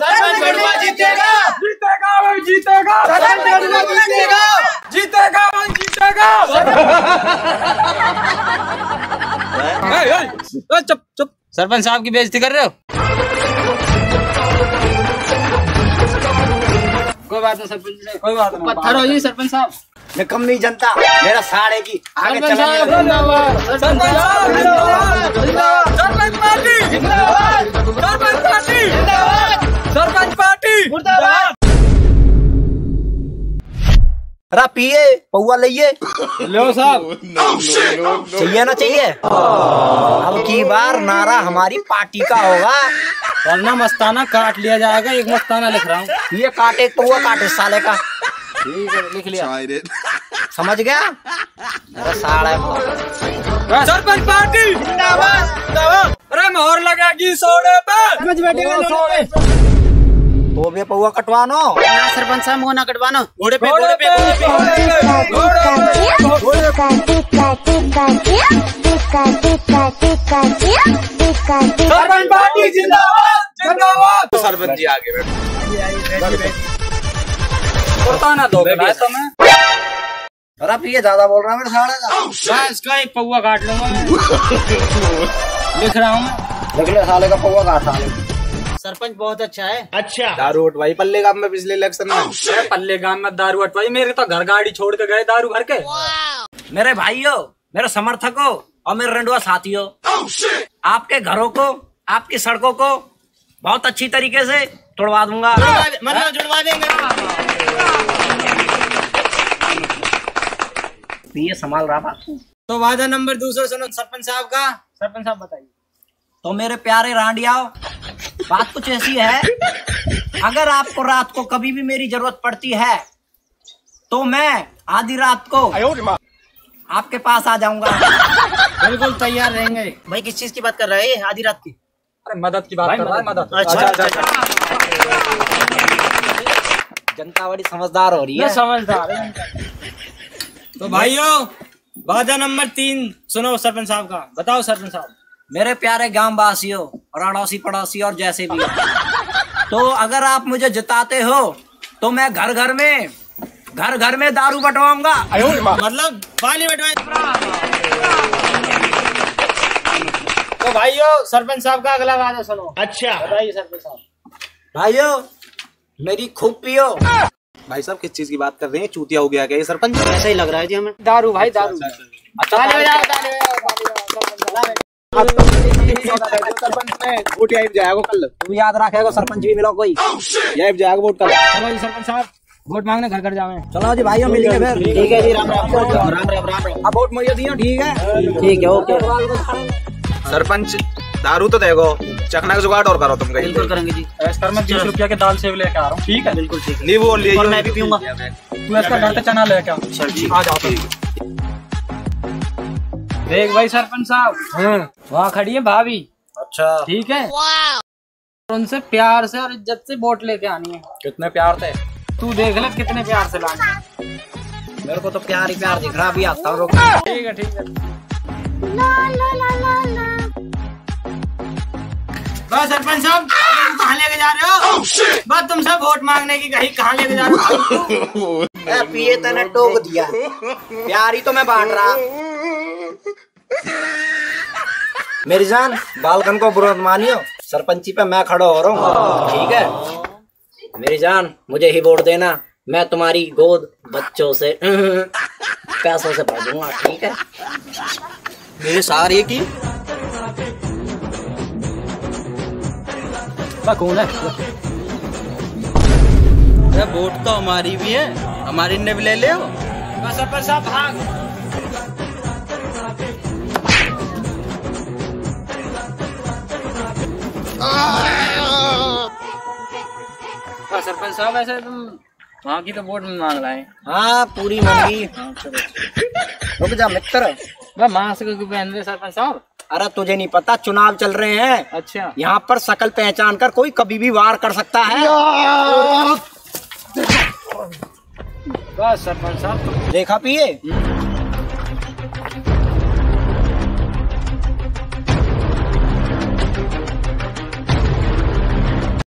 सरपंच गढ़वा जीतेगा। जीतेगा जीतेगा। सरपंच गढ़वा जीतेगा। जीतेगा भाई जीतेगा। ए, ए, ए, चुप चुप। सरपंच साहब की बेइज्जती कर रहे हो? कोई बात नहीं सरपंच साहब कोई बात नहीं पत्थर हो जी सरपंच साहब। निकम्मी जनता मेरा साढ़े की आगे चला सरपंच पार्टी अरे पिए पौवा लइए। लो साहब। चाहिए ना चाहिए? अब की बार नारा हमारी पार्टी का होगा। वरना मस्ताना काट लिया जाएगा एक मस्ताना लिख रहा हूँ। ये काटे पौआ काटे साले का। लिख लिया। समझ गया? अरे साढ़े सरपंच पार्टी। अरे मोहर लगेगी सोडे पे। भी पौवा कटवानो सरपंच साहब मोना कटवानो घोड़े पे घोड़े पे घोड़े पे घोड़े पे सरपंच पार्टी जिंदाबाद जिंदाबाद सरपंच जी आगे बैठो ना दो तो मैं अरे पिए ज़्यादा बोल रहा है मेरे साढ़े का मैं इसका एक पौवा काट लूँगा मैं लिख रहा हूँ ले साले का पौवा काट साले सरपंच बहुत अच्छा है। अच्छा। दारू उठवाई पल्ले गाँव में पिछले इलेक्शन में। पल्ले गाँव में दारू अटवाई मेरे तो घर गाड़ी छोड़ के गए दारू भर के। मेरे भाइयों मेरे समर्थकों और मेरे रंडुआ साथियों आपके घरों को आपकी सड़कों को बहुत अच्छी तरीके से तोड़वा दूँगा। मतलब जुड़वा देंगे। ये संभाल रहा था तो वादा नंबर दूसरा सुनो सरपंच साहब का। सरपंच साहब बताइए। तो मेरे प्यारे रांडियाओ बात कुछ ऐसी है अगर आपको रात को कभी भी मेरी ज़रूरत पड़ती है तो मैं आधी रात को आपके पास आ जाऊँगा। बिल्कुल तैयार रहेंगे। भाई किस चीज़ की बात कर रहे हैं? आधी रात की। अरे मदद की बात कर रहा है मदद। अच्छा अच्छा। जनता बड़ी समझदार हो रही है। समझदार तो भाइयों वादा नंबर तीन सुनो सरपंच साहब का। बताओ सरपंच साहब। मेरे प्यारे गाँव वासियों और अड़ोसी पड़ोसी और जैसे भी तो अगर आप मुझे जिताते हो तो मैं घर घर में घर घर में दारू बटवाऊँगा। मतलब पानी तो भाइयों सरपंच साहब का अगला वादा सुनो। अच्छा। बताइए सरपंच साहब। भाइयों मेरी खूब पियो भाई साहब किस चीज़ की बात कर रहे हैं? चूतिया हो गया क्या ये सरपंच? ऐसा ही लग रहा है जी हमें। दारू भाई दारू। बजाओ, ताली बजाओ, ताली बजाओ। सरपंच में वोट आइब जाएगा कल तुम याद रखेगा सरपंच भी मिलो कोई। आइब जाएगा वोट कल चलो जी सरपंच साहब वोट मांगने घर घर जावे। चलो जी भाइयों मिलेंगे फिर। ठीक है जी राम राम। राम राम राम राम अब वोट मुझे दियो ठीक है? ठीक है ओके। सरपंच दारू तो देखो चखना का जुगाड़ और करो तुम कहीं। बिल्कुल करेंगे जी। एस्कर में बीस रुपया के दाल सेव लेके आ रहा हूँ। ठीक है? बिल्कुल ठीक नहीं बोल लिए और मैं भी पीऊँगा। तू इसका घर से चना लेके आ। आ जाओ। देख भाई सरपंच साहब। वहाँ खड़ी है भाभी। अच्छा। ठीक है। उनसे प्यार से और इज़्ज़त से वोट लेके आनी है। कितने प्यार थे? तू देख ले कितने प्यार से लानी मेरे को तो प्यार ही प्यार दिख रहा अभी आता हूँ ठीक है ठीक है। बस सरपंच साहब कहाँ लेके जा रहे हो? बस तुम सब वोट मांगने की कहीं कहाँ लेके जा रहे हो? पिए तने टोक दिया। प्यार ही तो मैं बांट रहा। मेरी जान बालकन को बुरा मानियो। सरपंची पे मैं खड़ा हो रहा हूँ। ठीक है? मेरी जान मुझे ही वोट देना। मैं तुम्हारी गोद बच्चों से पैसों से भर दूँगा ठीक है? मेरे सारे की? कौन है? अरे वोट तो हमारी भी है। हमारी ने भी ले ले बस साहब भाग। सरपंच साहब ऐसे तुम वहाँ की तो वोट मांग रहे हैं। हाँ पूरी मंगी रुक जा मित्र। मास्क क्यों पहन रहे सरपंच साहब? अरे तुझे नहीं पता चुनाव चल रहे हैं। अच्छा। यहाँ पर शकल पहचान कर कोई कभी भी वार कर सकता है। सरपंच साहब। देखा पिए?